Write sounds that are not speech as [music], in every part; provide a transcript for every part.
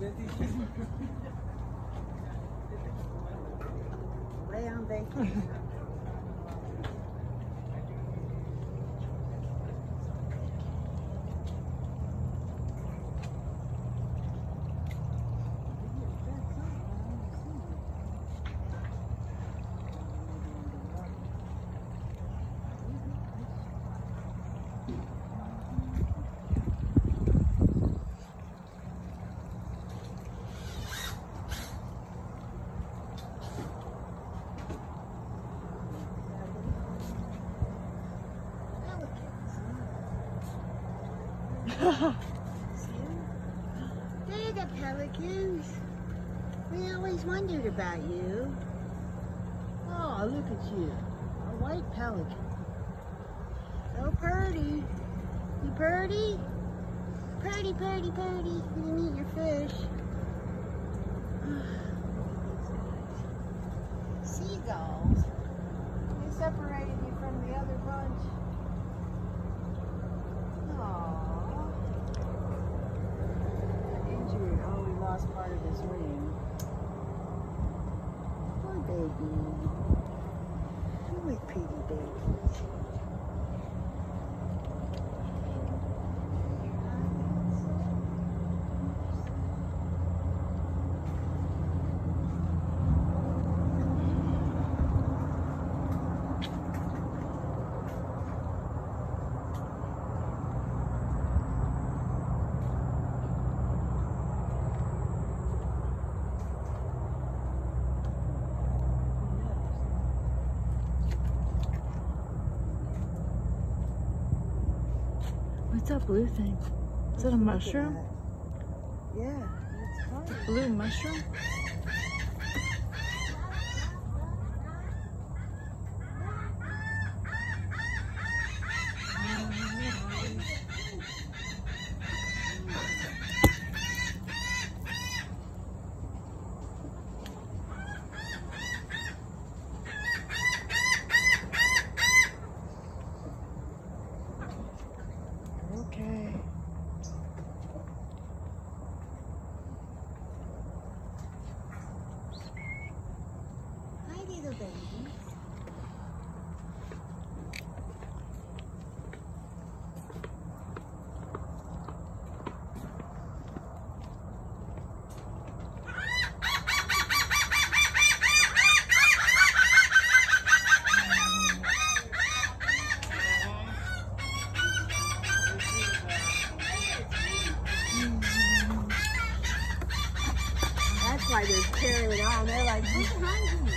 Way on [sighs] Hey, the pelicans. We always wondered about you. Oh, look at you. A white pelican. Oh, so purty. You purty? Purty, purty, purty. You can eat your fish. [sighs] Seagulls. They separated you from the other bunch. Aww. Lost part of his wing. Poor baby. Really pretty baby. What's that blue thing? Is that a mushroom? Yeah. Blue mushroom? They're carrying on. They're like, who's hungry?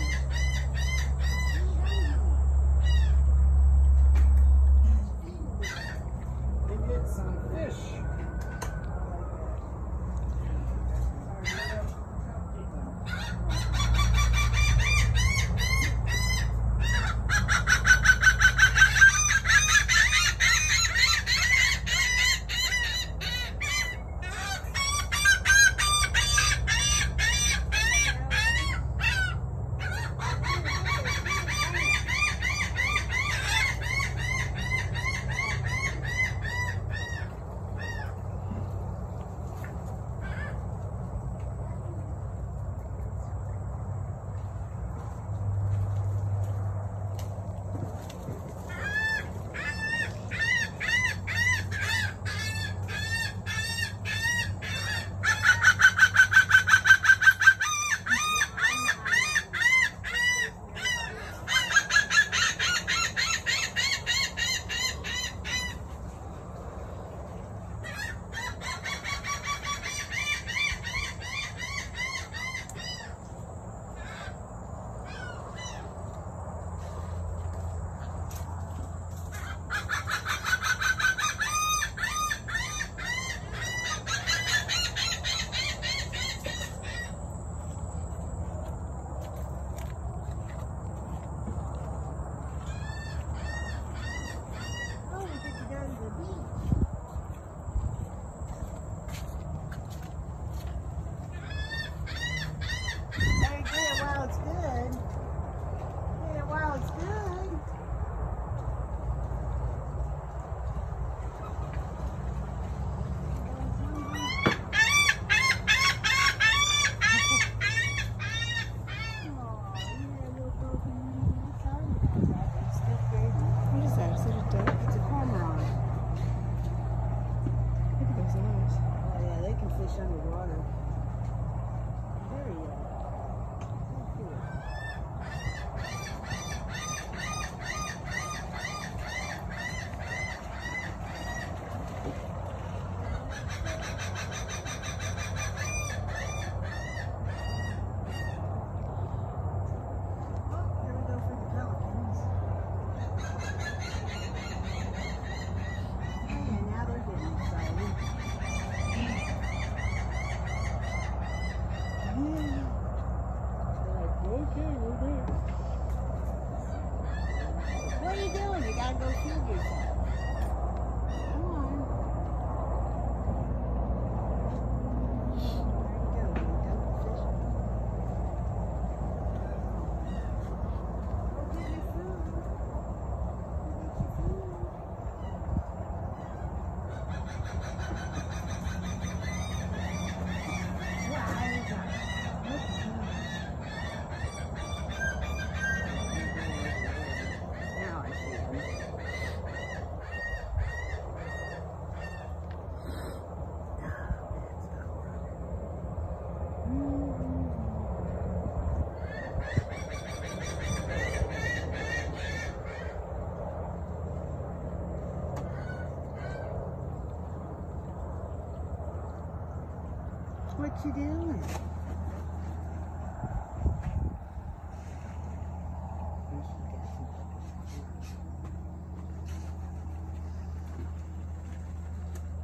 What you doing?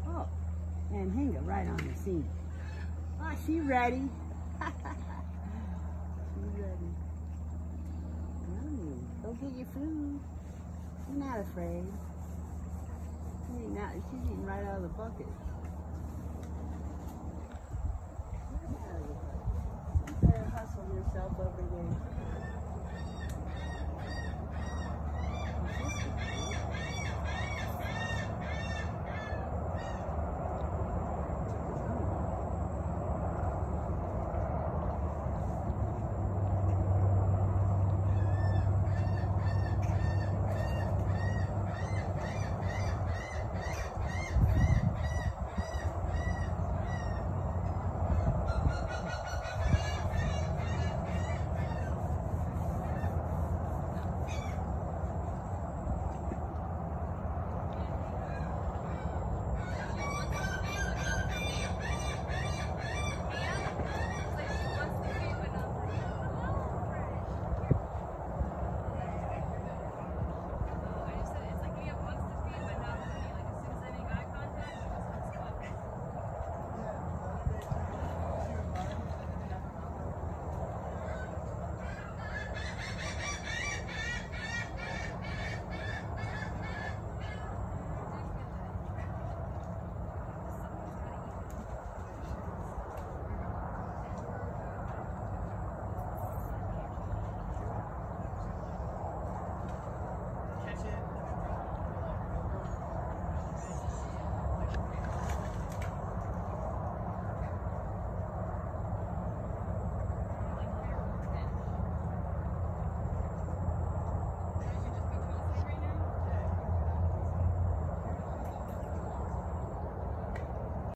Oh, anhinga right on the scene. Oh, she ready. [laughs] she ready. Yummy. Go get your food. She's not afraid. She ain't not, she's eating right out of the bucket. You better hustle yourself over there.